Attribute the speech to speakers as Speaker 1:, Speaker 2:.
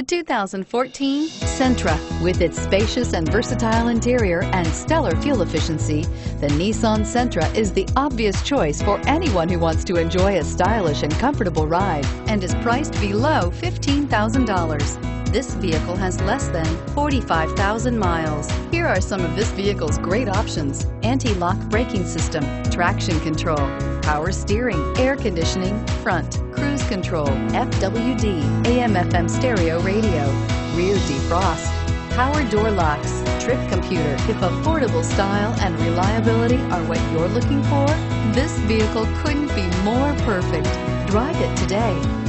Speaker 1: The 2014 Sentra. With its spacious and versatile interior and stellar fuel efficiency, the Nissan Sentra is the obvious choice for anyone who wants to enjoy a stylish and comfortable ride and is priced below $15,000. This vehicle has less than 45,000 miles. Here are some of this vehicle's great options. Anti-lock braking system, traction control, power steering, air conditioning, front, cruise control, FWD, AM FM stereo radio, rear defrost, power door locks, trip computer. If affordable style and reliability are what you're looking for, this vehicle couldn't be more perfect. Drive it today.